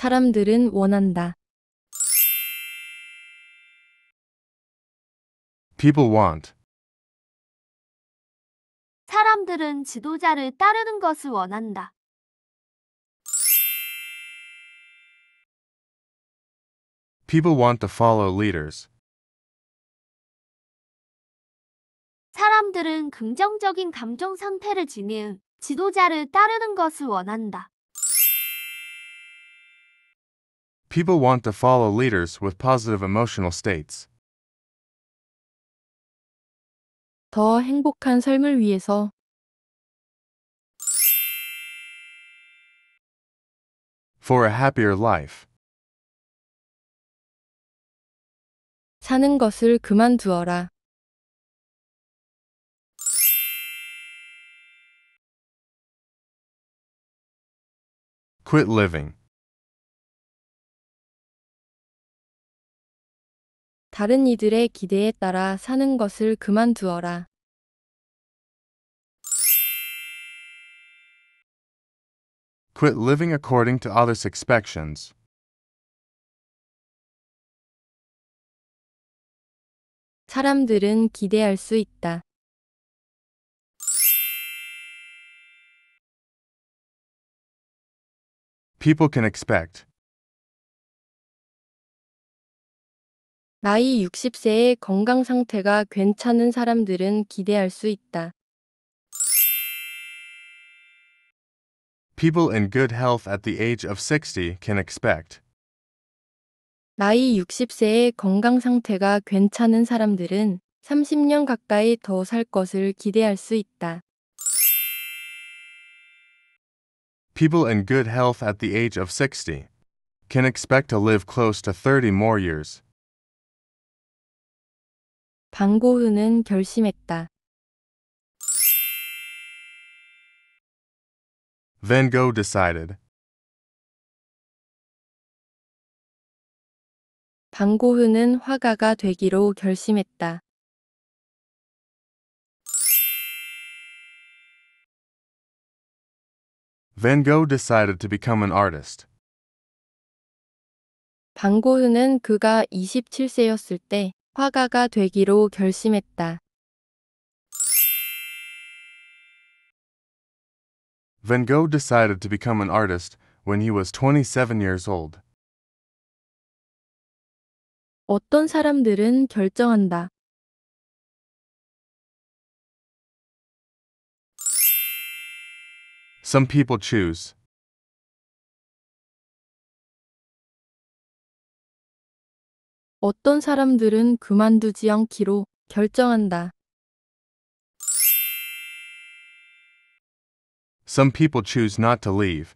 사람들은 원한다. People want. 사람들은 지도자를 따르는 것을 원한다. People want to follow leaders. 사람들은 긍정적인 감정 상태를 지닌 지도자를 따르는 것을 원한다. People want to follow leaders with positive emotional states. 더 행복한 삶을 위해서 For a happier life. 사는 것을 그만두어라. Quit living. 다른 이들의 기대에 따라 사는 것을 그만두어라. Quit living according to others' expectations. 사람들은 기대할 수 있다. People can expect. 나이 60세의 건강 상태가 괜찮은 사람들은 기대할 수 있다. People in good health at the age of 60 can expect. 나이 60세의 건강 상태가 괜찮은 사람들은 30년 가까이 더 살 것을 기대할 수 있다. People in good health at the age of 60 can expect to live close to 30 more years. 방고흐는 결심했다. Van Gogh decided. 방고흐는 화가가 되기로 결심했다. Van Gogh decided to become an artist. 방고흐는 그가 27세였을 때 화가가 되기로 결심했다. Van Gogh decided to become an artist when he was 27 years old. 어떤 사람들은 결정한다. Some people choose. 어떤 사람들은 그만두지 않기로 결정한다. Some people choose not to leave.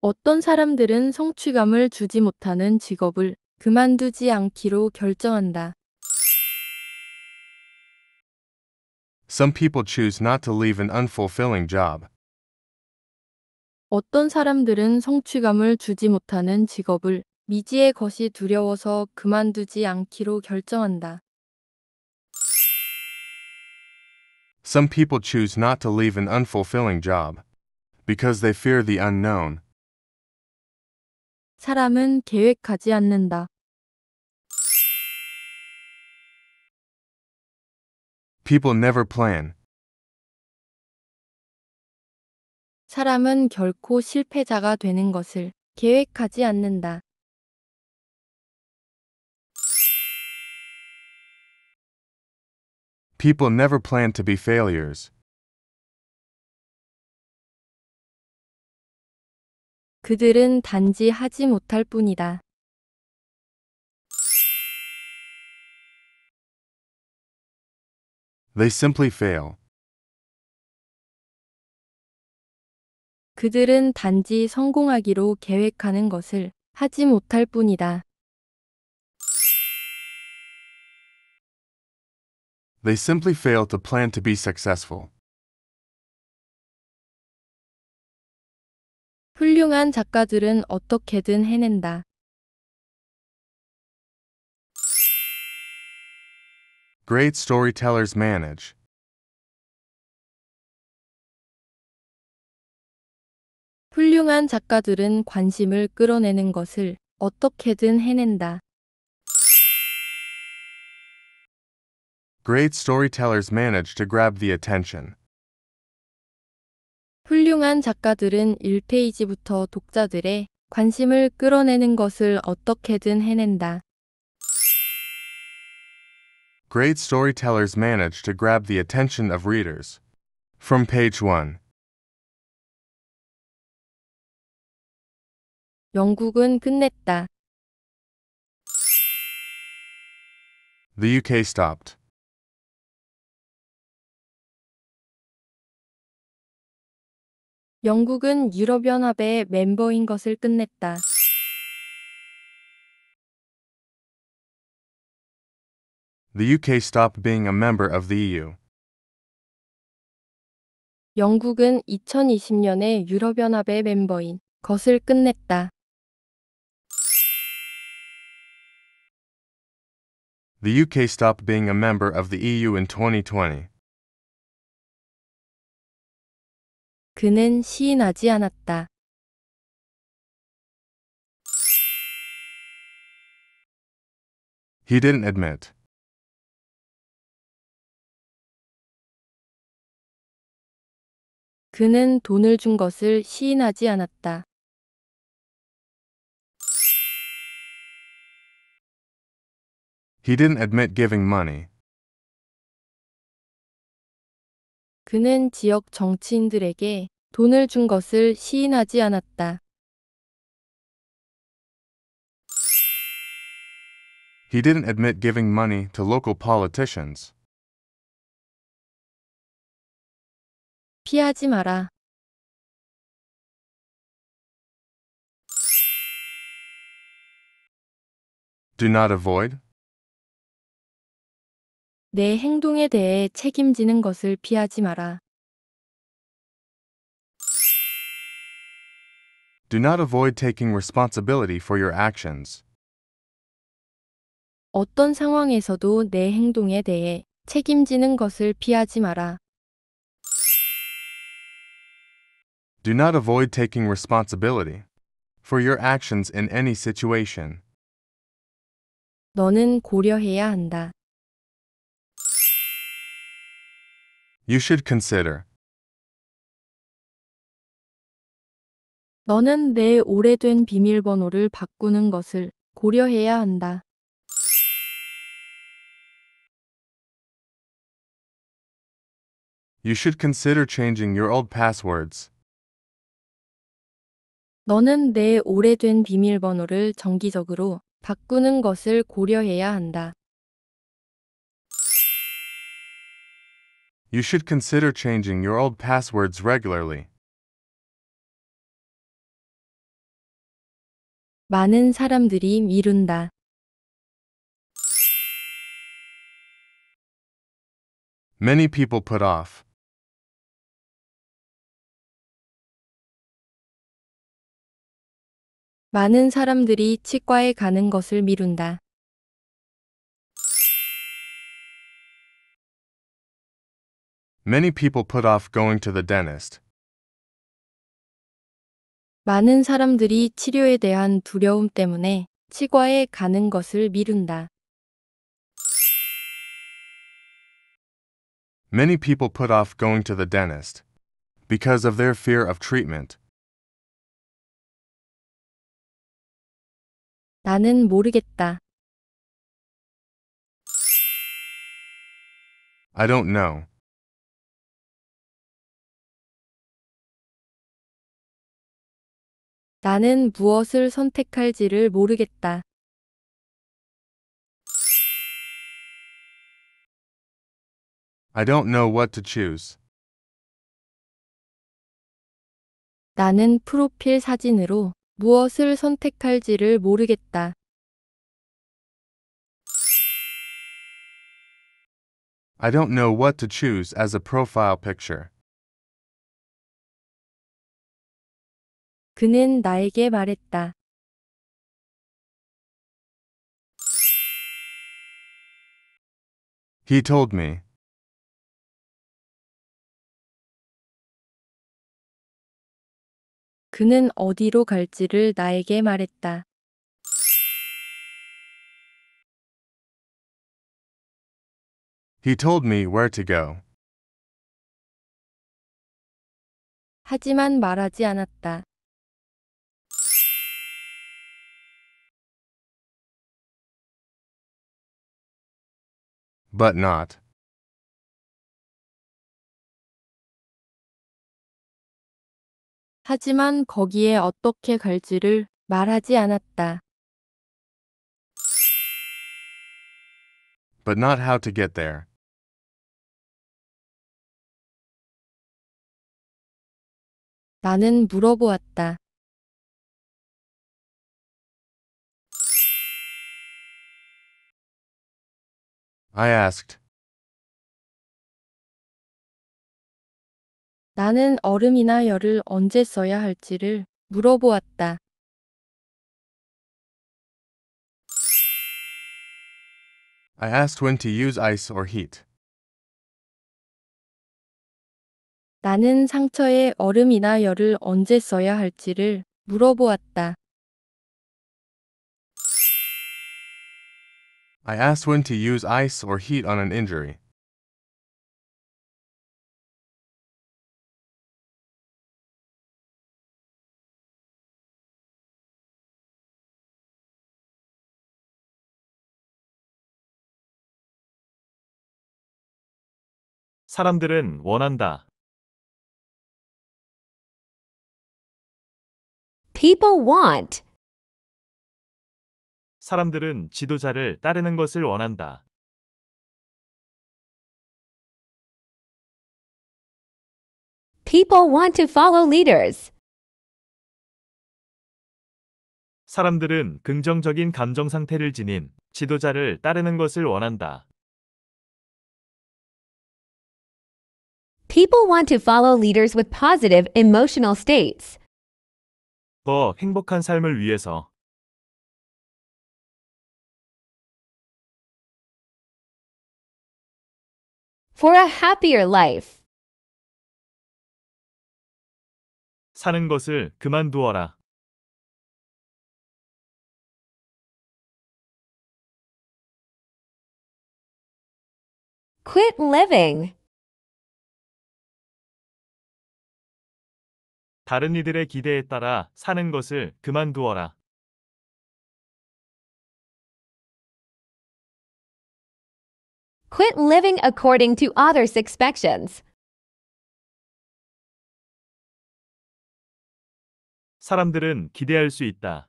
어떤 사람들은 성취감을 주지 못하는 직업을 그만두지 않기로 결정한다. Some people choose not to leave an unfulfilling job. 어떤 사람들은 성취감을 주지 못하는 직업을 미지의 것이 두려워서 그만두지 않기로 결정한다. Some people choose not to leave an unfulfilling job because they fear the unknown. 사람은 계획하지 않는다. People never plan. 사람은 결코 실패자가 되는 것을 계획하지 않는다. People never plan to be failures. 그들은 단지 하지 못할 뿐이다. They simply fail. 그들은 단지 성공하기로 계획하는 것을 하지 못할 뿐이다. They simply fail to plan to be successful. 훌륭한 작가들은 어떻게든 해낸다. Great storytellers manage. 훌륭한 작가들은 관심을 끌어내는 것을 어떻게든 해낸다. Great storytellers manage to grab the attention. 훌륭한 작가들은 1페이지부터 독자들의 관심을 끌어내는 것을 어떻게든 해낸다. Great storytellers manage to grab the attention of readers. From page 1. 영국은 끝냈다. The UK stopped. 영국은 유럽연합의 멤버인 것을 끝냈다. The UK stopped being a member of the E EU. 영국은 2020년에 유럽연합의 멤버인 것을 끝냈다. The UK stopped being a member of the EU in 2020. 그는 시인하지 않았다. He didn't admit. 그는 돈을 준 것을 시인하지 않았다. He didn't admit giving money. 그는 지역 정치인들에게 돈을 준 것을 시인하지 않았다. He didn't admit giving money to local politicians. 피하지 마라. Do not avoid. 내 행동에 대해 책임지는 것을 피하지 마라. Do not avoid taking responsibility for your actions. 어떤 상황에서도 내 행동에 대해 책임지는 것을 피하지 마라. Do not avoid taking responsibility for your actions in any situation. 너는 고려해야 한다. You should consider. 너는 내 오래된 비밀번호를 바꾸는 것을 고려해야 한다. You should consider changing your old passwords. 너는 내 오래된 비밀번호를 정기적으로 바꾸는 것을 고려해야 한다. You should consider changing your old passwords regularly. 많은 사람들이 미룬다. Many people put off. 많은 사람들이 치과에 가는 것을 미룬다. Many people put off going to the dentist. 많은 사람들이 치료에 대한 두려움 때문에 치과에 가는 것을 미룬다. Many people put off going to the dentist because of their fear of treatment. 나는 모르겠다. I don't know. 나는 무엇을 선택할지를 모르겠다. I don't know what to choose. 나는 프로필 사진으로 무엇을 선택할지를 모르겠다. I don't know what to choose as a profile picture. 그는 나에게 말했다. He told me. 그는 어디로 갈지를 나에게 말했다. He told me where to go. 하지만 말하지 않았다. But not. 하지만 거기에 어떻게 갈지를 말하지 않았다. But not how to get there. 나는 물어보았다. I asked. 나는 얼음이나 열을 언제 써야 할지를 물어보았다. I asked when to use ice or heat. 나는 상처에 얼음이나 열을 언제 써야 할지를 물어보았다. I asked when to use ice or heat on an injury. 사람들은 원한다. People want. 사람들은 지도자를 따르는 것을 원한다. People want to follow leaders. 사람들은 긍정적인 감정 상태를 지닌 지도자를 따르는 것을 원한다. People want to follow leaders with positive emotional states. 더 행복한 삶을 위해서 For a happier life. 사는 것을 그만두어라. Quit living. 다른 이들의 기대에 따라 사는 것을 그만두어라. Quit living according to others' expectations. 사람들은 기대할 수 있다.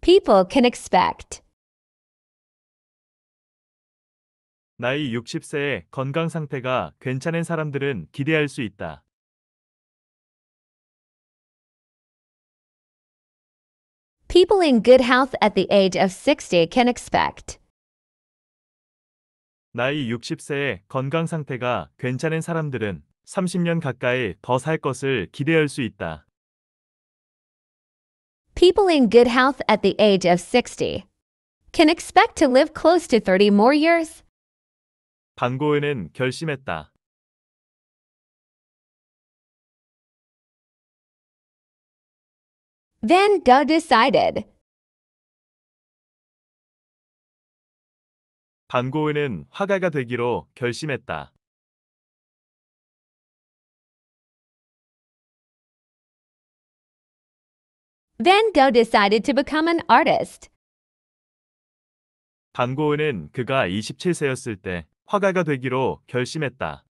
People can expect. 나이 60세의 건강 상태가 괜찮은 사람들은 기대할 수 있다. People in good health at the age of 60 can expect. 나이 60세의 건강 상태가 괜찮은 사람들은 30년 가까이 더 살 것을 기대할 수 있다. People in good health at the age of 60 can expect to live close to 30 more years. 반고은은 결심했다. Van Gogh decided. 반고은은 화가가 되기로 결심했다. Van Gogh decided to become an artist. 반고은은 그가 27세였을 때 화가가 되기로 결심했다.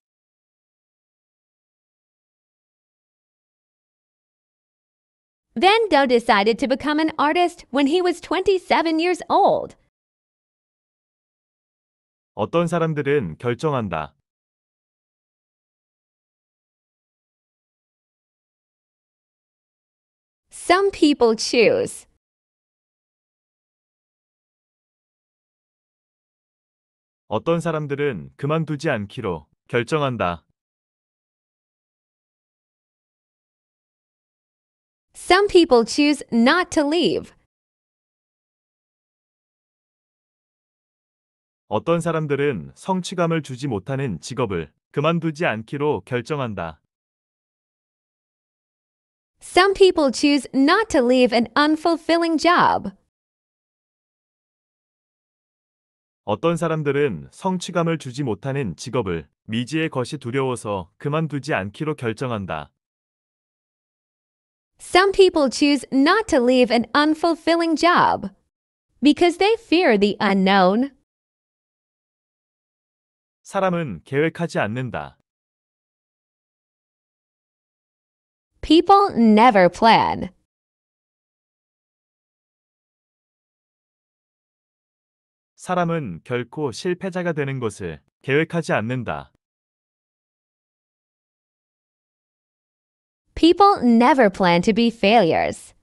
Van Gogh decided to become an artist when he was 27 years old. 어떤 사람들은 결정한다. Some people choose. 어떤 사람들은 그만두지 않기로 결정한다. Some people choose not to leave. 어떤 사람들은 성취감을 주지 못하는 직업을 그만두지 않기로 결정한다. Some people choose not to leave an unfulfilling job. 어떤 사람들은 성취감을 주지 못하는 직업을 미지의 것이 두려워서 그만두지 않기로 결정한다. Some people choose not to leave an unfulfilling job because they fear the unknown. 사람은 계획하지 않는다. People never plan. 사람은 결코 실패자가 되는 것을 계획하지 않는다. People never plan to be failures.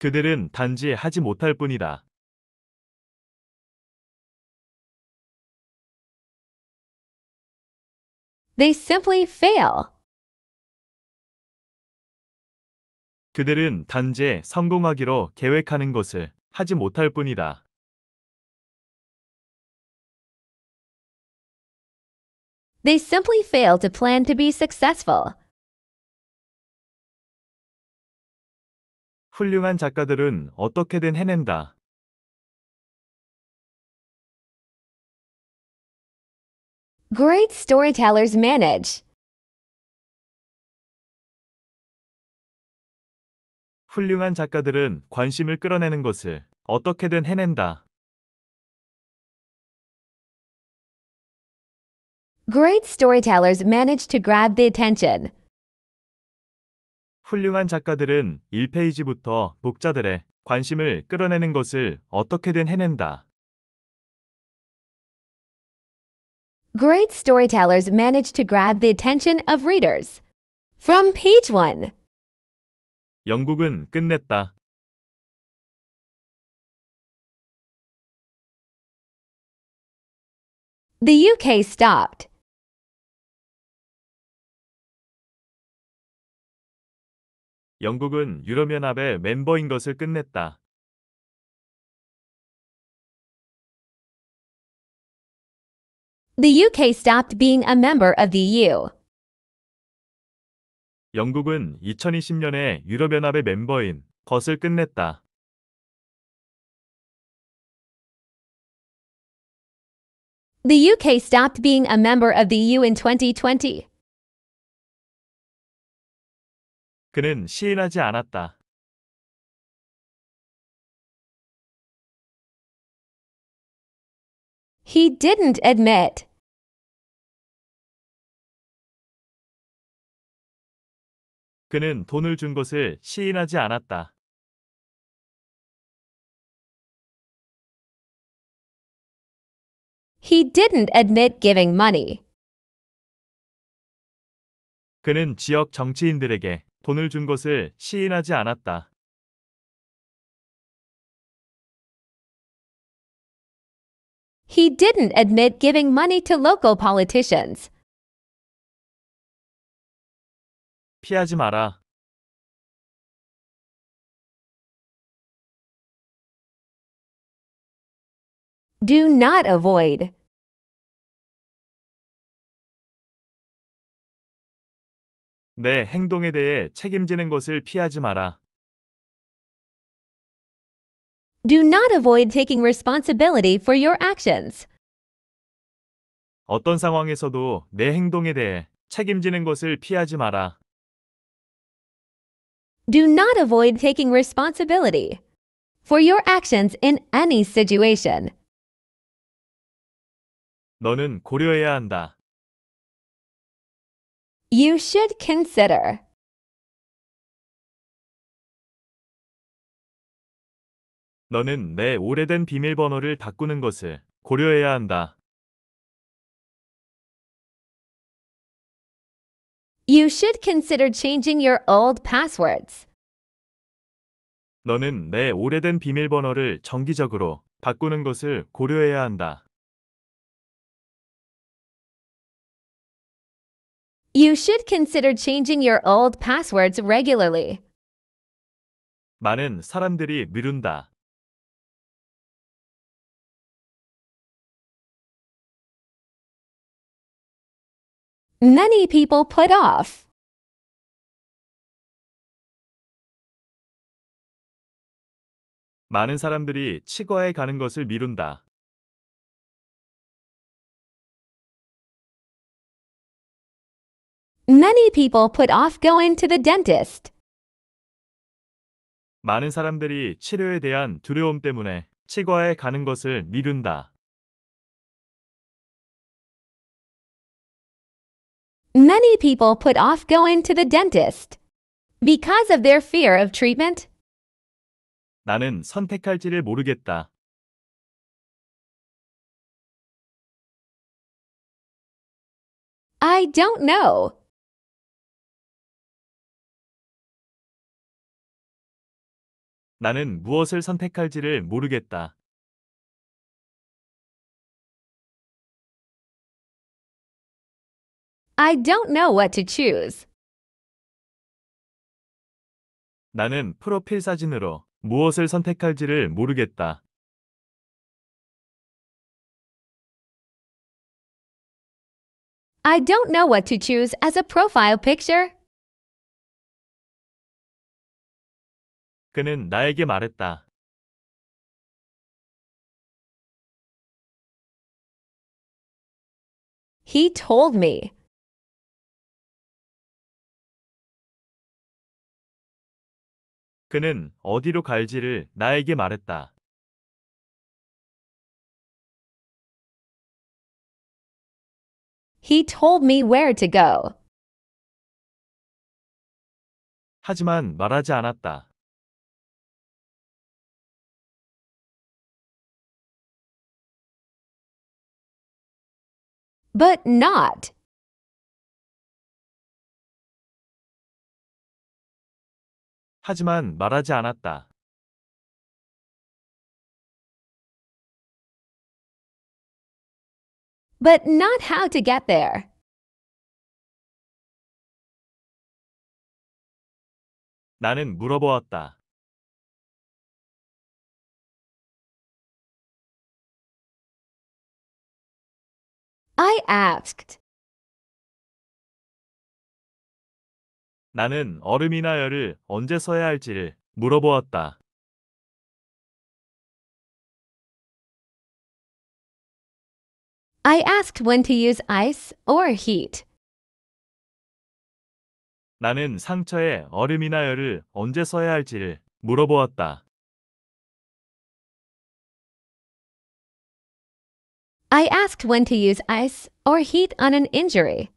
그들은 단지 하지 못할 뿐이다. They simply fail. 그들은 단지 성공하기로 계획하는 것을 하지 못할 뿐이다. They simply fail to plan to be successful. 훌륭한 작가들은 어떻게든 해낸다. Great storytellers manage. 훌륭한 작가들은 관심을 끌어내는 것을 어떻게든 해낸다. Great storytellers manage to grab the attention. 훌륭한 작가들은 1페이지부터 독자들의 관심을 끌어내는 것을 어떻게든 해낸다. Great storytellers manage to grab the attention of readers. From page 1. 영국은 끝냈다. The UK stopped. 영국은 유럽연합의 멤버인 것을 끝냈다. The UK stopped being a member of the EU. 영국은 2020년에 유럽연합의 멤버인 것을 끝냈다. The UK stopped being a member of the EU in 2020. 그는 시인하지 않았다. He didn't admit. 그는 돈을 준 것을 시인하지 않았다. He didn't admit giving money. 그는 지역 정치인들에게 돈을 준 것을 시인하지 않았다. He didn't admit giving money to local politicians. 피하지 마라. Do not avoid. 내 행동에 대해 책임지는 것을 피하지 마라. Do not avoid taking responsibility for your actions. 어떤 상황에서도 내 행동에 대해 책임지는 것을 피하지 마라. Do not avoid taking responsibility for your actions in any situation. 너는 고려해야 한다. You should consider. 너는 내 오래된 비밀번호를 바꾸는 것을 고려해야 한다. You should consider changing your old passwords. 너는 내 오래된 비밀번호를 정기적으로 바꾸는 것을 고려해야 한다. You should consider changing your old passwords regularly. 많은 사람들이 미룬다. Many people put off. 많은 사람들이 치과에 가는 것을 미룬다. Many people put off going to the dentist. 많은 사람들이 치료에 대한 두려움 때문에 치과에 가는 것을 미룬다. Many people put off going to the dentist because of their fear of treatment. 나는 선택할지를 모르겠다. I don't know. 나는 무엇을 선택할지를 모르겠다. I don't know what to choose. 나는 프로필 사진으로 무엇을 선택할지를 모르겠다. I don't know what to choose as a profile picture. 그는 나에게 말했다. He told me. 그는 어디로 갈지를 나에게 말했다. He told me where to go. 하지만 말하지 않았다. But not. 하지만 말하지 않았다. But not how to get there. 나는 물어보았다. I asked. 나는 얼음이나 열을 언제 써야 할지를 물어보았다. I asked when to use ice or heat. 나는 상처에 얼음이나 열을 언제 써야 할지를 물어보았다. I asked when to use ice or heat on an injury.